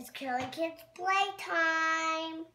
It's Curly Kids playtime.